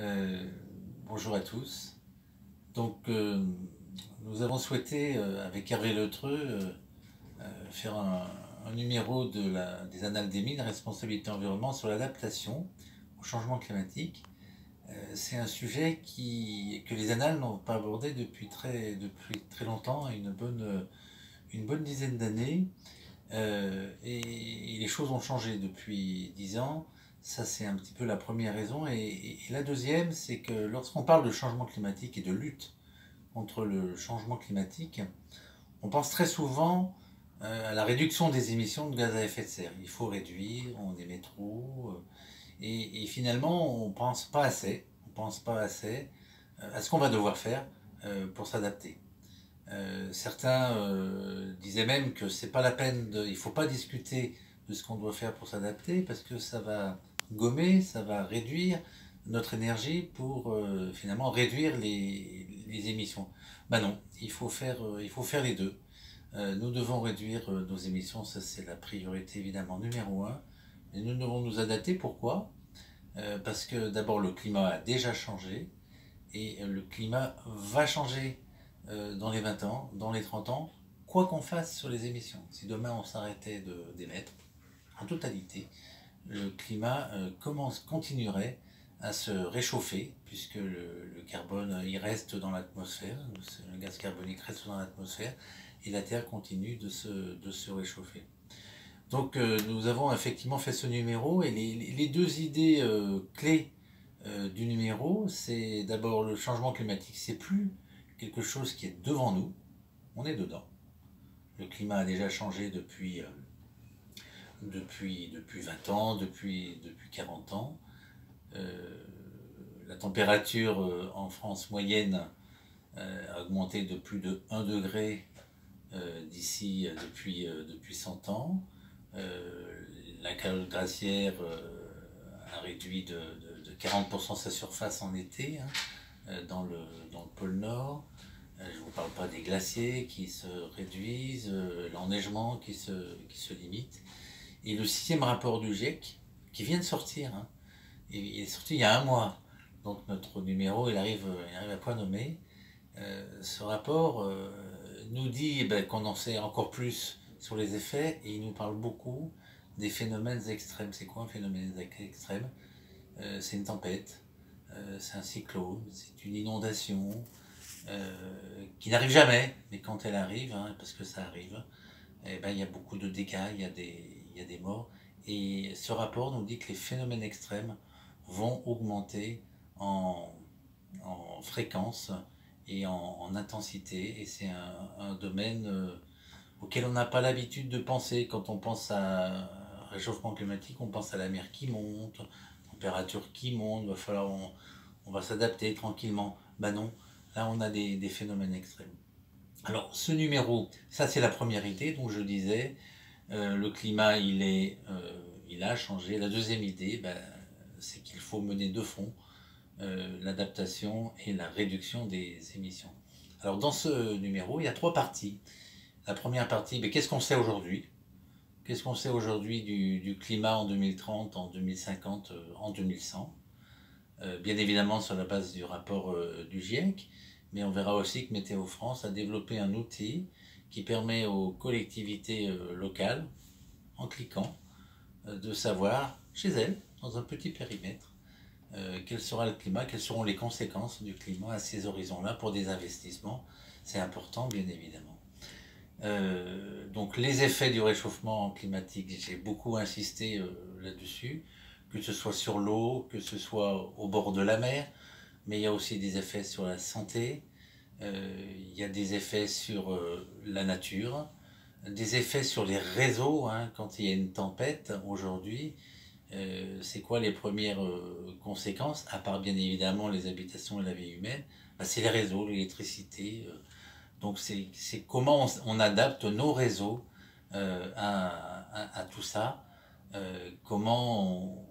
Euh, bonjour à tous. Donc, euh, nous avons souhaité, euh, avec Hervé Letreux, faire un, numéro des Annales des mines, responsabilité environnement, sur l'adaptation au changement climatique. C'est un sujet que les Annales n'ont pas abordé depuis très, depuis très longtemps, une bonne, une bonne dizaine d'années. et, les choses ont changé depuis dix ans. Ça, c'est un petit peu la première raison. Et, la deuxième, c'est que lorsqu'on parle de changement climatique et de lutte contre le changement climatique, on pense très souvent euh, à la réduction des émissions de gaz à effet de serre. Il faut réduire, on émet trop. Euh, et, finalement, on ne pense pas assez. On pense pas assez euh, à ce qu'on va devoir faire pour s'adapter. certains disaient même que c'est pas la peine de, il faut pas discuter de ce qu'on doit faire pour s'adapter parce que ça va gommer, ça va réduire notre énergie pour euh, finalement réduire les, émissions. Ben non, il faut faire, euh, il faut faire les deux. Euh, nous devons réduire nos émissions, ça c'est la priorité évidemment numéro un. Mais nous devons nous adapter, pourquoi? Parce que d'abord le climat a déjà changé et le climat va changer dans les 20 ans, dans les 30 ans, quoi qu'on fasse sur les émissions. Si demain on s'arrêtait d'émettre en totalité, le climat euh, commence, continuerait à se réchauffer, puisque le, carbone il reste dans l'atmosphère, le gaz carbonique reste dans l'atmosphère, et la Terre continue de se, réchauffer. Donc euh, nous avons effectivement fait ce numéro, et les, deux idées euh, clés du numéro, c'est d'abord le changement climatique, c'est plus quelque chose qui est devant nous, on est dedans. Le climat a déjà changé depuis depuis, depuis 20 ans, depuis, depuis 40 ans. Euh, la température euh, en France moyenne euh, a augmenté de plus de 1 degré d'ici depuis, depuis 100 ans. la calotte glaciaire a réduit de, de, 40% sa surface en été hein, dans, le, dans le pôle Nord. Je ne vous parle pas des glaciers qui se réduisent, l'enneigement qui se, qui se limite. Et le sixième rapport du GIEC, qui vient de sortir, hein, il est sorti il y a un mois, donc notre numéro, il arrive, il arrive à point nommé. Euh, ce rapport euh, nous dit eh ben, qu'on en sait encore plus sur les effets et il nous parle beaucoup des phénomènes extrêmes. C'est quoi un phénomène extrême? Euh, C'est une tempête, c'est un cyclone, c'est une inondation qui n'arrive jamais, mais quand elle arrive, hein, parce que ça arrive, eh ben, il y a beaucoup de dégâts, il y a des, il y a des morts. Et ce rapport nous dit que les phénomènes extrêmes vont augmenter en, en fréquence et en, intensité. Et c'est un, domaine euh, auquel on n'a pas l'habitude de penser. Quand on pense à réchauffement climatique, on pense à la mer qui monte, température qui monte, va falloir on, va s'adapter tranquillement. Ben non, là on a des phénomènes extrêmes. Alors ce numéro, ça c'est la première idée, dont je disais, euh, le climat, il, est, euh, il a changé. La deuxième idée, ben, c'est qu'il faut mener de fond euh, l'adaptation et la réduction des émissions. Alors dans ce numéro, il y a trois parties. La première partie, ben, qu'est-ce qu'on sait aujourd'hui? Qu'est-ce qu'on sait aujourd'hui du, climat en 2030, en 2050, en 2100 Bien évidemment sur la base du rapport du GIEC, mais on verra aussi que Météo France a développé un outil qui permet aux collectivités euh, locales, en cliquant, euh, de savoir chez elles, dans un petit périmètre, euh, quel sera le climat, quelles seront les conséquences du climat à ces horizons-là pour des investissements. C'est important, bien évidemment. donc les effets du réchauffement climatique, j'ai beaucoup insisté là-dessus, que ce soit sur l'eau, que ce soit au bord de la mer, mais il y a aussi des effets sur la santé, euh, il y a des effets sur euh, la nature, des effets sur les réseaux. Hein, quand il y a une tempête aujourd'hui, euh, c'est quoi les premières conséquences, à part bien évidemment les habitations et la vie humaine? Bah, C'est les réseaux, l'électricité. donc c'est comment on, adapte nos réseaux à, tout ça. comment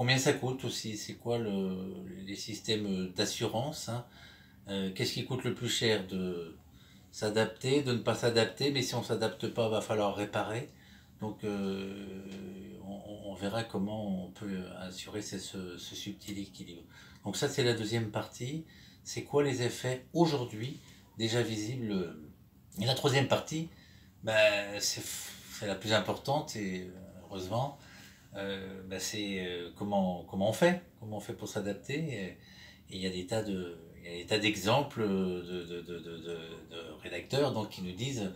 combien ça coûte aussi? C'est quoi le, les systèmes d'assurance hein? Euh, qu'est-ce qui coûte le plus cher de s'adapter, de ne pas s'adapter, mais si on ne s'adapte pas, va falloir réparer. Donc on, verra comment on peut assurer ce, ce subtil équilibre. Donc ça c'est la deuxième partie. C'est quoi les effets aujourd'hui déjà visibles? Et la troisième partie, ben, c'est la plus importante et heureusement, euh, ben, c'est euh, comment, comment on fait, comment on fait pour s'adapter? Et il y a des tas de, tas d'exemples de, de, de, de, rédacteurs donc, qui nous disent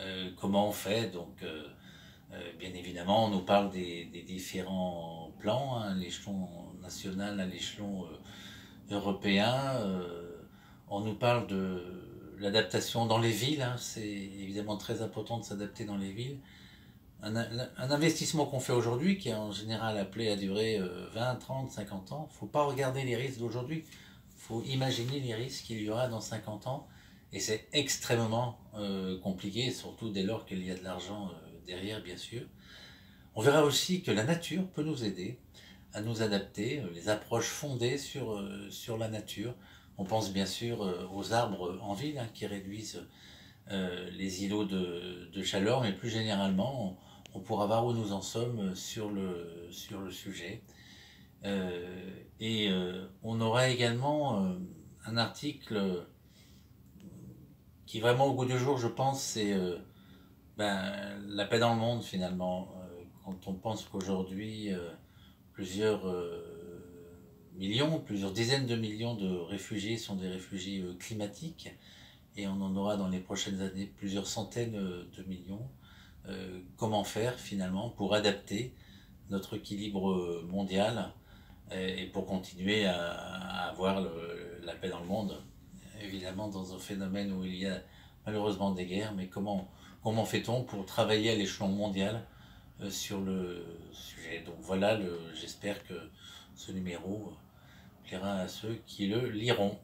euh, comment on fait. Donc, bien évidemment, on nous parle des, des différents plans, hein, l'échelon national à l'échelon européen. on nous parle de l'adaptation dans les villes. Hein. c'est évidemment très important de s'adapter dans les villes un, investissement qu'on fait aujourd'hui, qui est en général appelé à durer 20, 30, 50 ans, il ne faut pas regarder les risques d'aujourd'hui, il faut imaginer les risques qu'il y aura dans 50 ans, et c'est extrêmement euh, compliqué, surtout dès lors qu'il y a de l'argent euh, derrière, bien sûr. On verra aussi que la nature peut nous aider à nous adapter, euh, les approches fondées sur, sur la nature. On pense bien sûr aux arbres en ville hein, qui réduisent les îlots de, de, chaleur, mais plus généralement, pourra voir où nous en sommes sur le, sur le sujet. Euh, et euh, on aura également euh, un article qui vraiment au bout du jour, je pense, c'est ben, la paix dans le monde finalement. quand on pense qu'aujourd'hui, plusieurs millions, plusieurs dizaines de millions de réfugiés sont des réfugiés climatiques, et on en aura dans les prochaines années plusieurs centaines de millions. Euh, comment faire finalement pour adapter notre équilibre mondial et, pour continuer à, avoir la paix dans le monde. Évidemment, dans un phénomène où il y a malheureusement des guerres, mais comment, comment fait-on pour travailler à l'échelon mondial euh, sur le sujet? Donc voilà, j'espère que ce numéro plaira à ceux qui le liront.